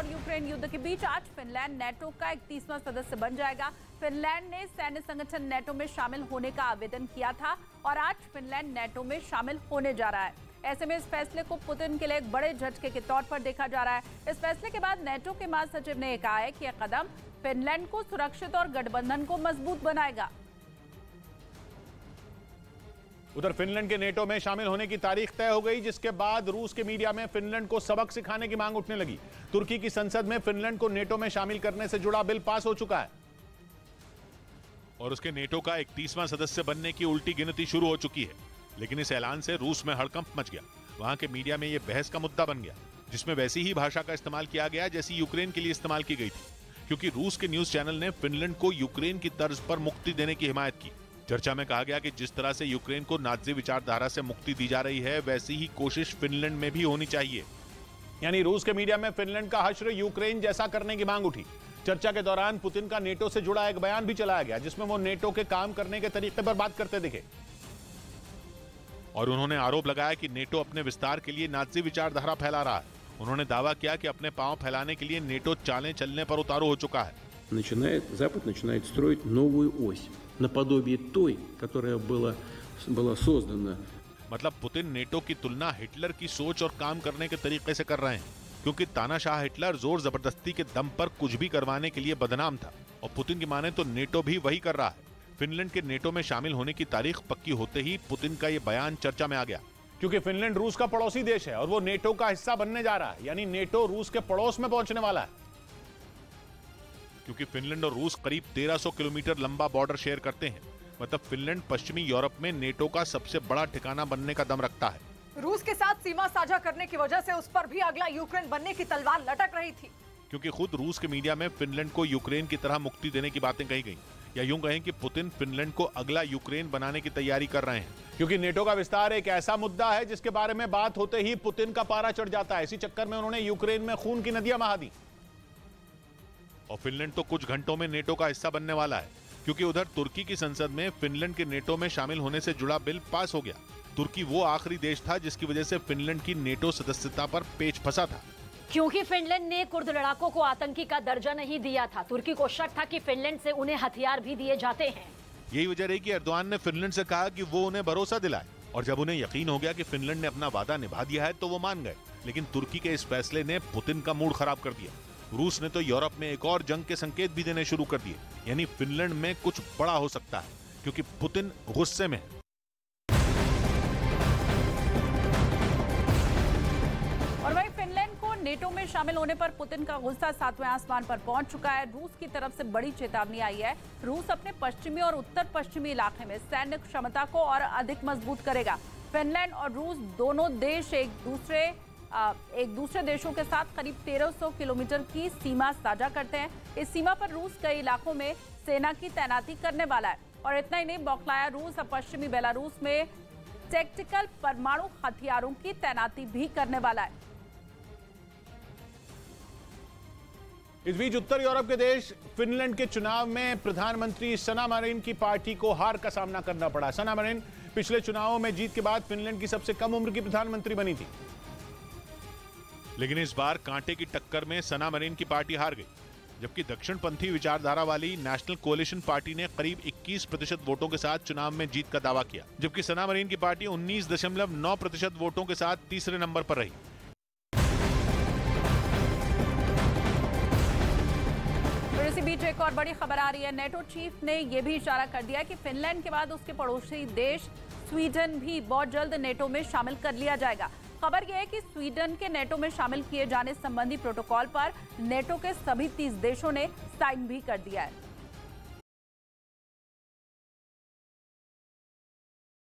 और यूक्रेन युद्ध के बीच आज फिनलैंड नेटो का इकतीसवां सदस्य बन जाएगा। फिनलैंड ने सैन्य संगठन नेटो में शामिल होने का आवेदन किया था और आज फिनलैंड नेटो में शामिल होने जा रहा है। ऐसे में इस फैसले को पुतिन के लिए एक बड़े झटके के तौर पर देखा जा रहा है। इस फैसले के बाद नेटो के महासचिव ने कहा है कि यह कदम फिनलैंड को सुरक्षित और गठबंधन को मज़बूत बनाएगा। उधर फिनलैंड के नेटो में शामिल होने की तारीख तय हो गई, जिसके बाद रूस के मीडिया में फिनलैंड को सबक सिखाने की मांग उठने लगी। तुर्की की संसद में फिनलैंड को नेटो में शामिल करने से जुड़ा बिल पास हो चुका है। और उसके नेटो का इकतीसवां सदस्य बनने की उल्टी गिनती शुरू हो चुकी है। लेकिन इस ऐलान से रूस में हड़कंप मच गया। वहाँ के मीडिया में यह बहस का मुद्दा बन गया, जिसमें वैसी ही भाषा का इस्तेमाल किया गया, जैसी यूक्रेन के लिए इस्तेमाल की गई थी। क्योंकि रूस के न्यूज़ चैनल ने फिनलैंड को यूक्रेन की तर्ज पर मुक्ति देने की हिमायत की। चर्चा में कहा गया कि जिस तरह से यूक्रेन को नाजी विचारधारा से मुक्ति दी जा रही है, वैसी ही कोशिश फिनलैंड में भी होनी चाहिए। यानी रूस के मीडिया में फिनलैंड का हश्र यूक्रेन जैसा करने की मांग उठी। चर्चा के दौरान पुतिन का नेटो से जुड़ा एक बयान भी चलाया गया, जिसमें वो नेटो के काम करने के तरीके पर बात करते दिखे। और उन्होंने आरोप लगाया कि नेटो अपने विस्तार के लिए नाजी विचारधारा फैला रहा है। उन्होंने दावा किया कि अपने पाँव फैलाने के लिए नेटो चालें चलने पर उतारू हो चुका है। начинает, Запад начинает строить новую ось, наподобие той, которая была, была создана मतलब पुतिन नेटो की तुलना हिटलर की सोच और काम करने के तरीके से कर रहे हैं क्योंकि तानाशाह हिटलर जोर जबरदस्ती के दम पर कुछ भी करवाने के लिए बदनाम था और पुतिन की माने तो नेटो भी वही कर रहा है फिनलैंड के नेटो में शामिल होने की तारीख पक्की होते ही पुतिन का ये बयान चर्चा में आ गया क्योंकि फिनलैंड रूस का पड़ोसी देश है और वो नेटो का हिस्सा बनने जा रहा है यानी नेटो रूस के पड़ोस में पहुंचने वाला है क्योंकि फिनलैंड और रूस करीब 1300 किलोमीटर लंबा बॉर्डर शेयर करते हैं। मतलब फिनलैंड पश्चिमी यूरोप में नेटो का सबसे बड़ा ठिकाना बनने का दम रखता है। रूस के साथ सीमा साझा करने की वजह से उस पर भी अगला यूक्रेन बनने की तलवार लटक रही थी। क्योंकि खुद रूस के मीडिया में फिनलैंड को यूक्रेन की तरह मुक्ति देने की बातें कही गई। या यूँ कहें कि पुतिन फिनलैंड को अगला यूक्रेन बनाने की तैयारी कर रहे हैं। क्योंकि नेटो का विस्तार एक ऐसा मुद्दा है जिसके बारे में बात होते ही पुतिन का पारा चढ़ जाता है। इसी चक्कर में उन्होंने यूक्रेन में खून की नदियाँ बहा दी। और फिनलैंड तो कुछ घंटों में नेटो का हिस्सा बनने वाला है क्योंकि उधर तुर्की की संसद में फिनलैंड के नेटो में शामिल होने से जुड़ा बिल पास हो गया। तुर्की वो आखिरी देश था जिसकी वजह से फिनलैंड की नेटो सदस्यता पर पेच फंसा था। क्योंकि फिनलैंड ने कुर्द लड़ाकों को आतंकी का दर्जा नहीं दिया था। तुर्की को शक था कि फिनलैंड से उन्हें हथियार भी दिए जाते हैं। यही वजह रही कि एर्दोआन ने फिनलैंड से कहा कि वो उन्हें भरोसा दिलाए और जब उन्हें यकीन हो गया कि फिनलैंड ने अपना वादा निभा दिया है तो वो मान गए। लेकिन तुर्की के इस फैसले ने पुतिन का मूड खराब कर दिया। रूस ने तो यूरोप में एक और जंग के संकेत भी देने शुरू कर दिए। यानी फिनलैंड में कुछ बड़ा हो सकता है, क्योंकि पुतिन गुस्से में और वहीं फिनलैंड को नेटो में शामिल होने पर पुतिन का गुस्सा सातवें आसमान पर पहुँच चुका है। रूस की तरफ़ से बड़ी चेतावनी आई है। रूस अपने पश्चिमी और उत्तर पश्चिमी इलाके में सैन्य क्षमता को और अधिक मज़बूत करेगा। फिनलैंड और रूस दोनों देश एक दूसरे एक दूसरे देशों के साथ करीब 1300 किलोमीटर की सीमा साझा करते हैं। इस सीमा पर रूस कई इलाकों में सेना की तैनाती करने वाला है। और इतना ही नहीं, बौखलाया रूस अब पश्चिमी बेलारूस में टेक्टिकल परमाणु हथियारों की तैनाती भी करने वाला है। इस बीच उत्तर यूरोप के देश फिनलैंड के चुनाव में प्रधानमंत्री सना मरीन की पार्टी को हार का सामना करना पड़ा। सना मरीन पिछले चुनावों में जीत के बाद फिनलैंड की सबसे कम उम्र की प्रधानमंत्री बनी थी। लेकिन इस बार कांटे की टक्कर में सना मरीन की पार्टी हार गई, जबकि दक्षिणपंथी विचारधारा वाली नेशनल कोलिशन पार्टी ने करीब 21 प्रतिशत वोटों के साथ चुनाव में जीत का दावा किया, जबकि सना मरीन की पार्टी 19.9 प्रतिशत वोटों के साथ तीसरे नंबर पर रही। इसी बीच एक और बड़ी खबर आ रही है नेटो चीफ ने यह भी इशारा कर दिया कि फिनलैंड के बाद उसके पड़ोसी देश स्वीडन भी बहुत जल्द नेटो में शामिल कर लिया जाएगा। खबर यह है कि स्वीडन के नेटो में शामिल किए जाने संबंधी प्रोटोकॉल पर नेटो के सभी तीस देशों ने साइन भी कर दिया है।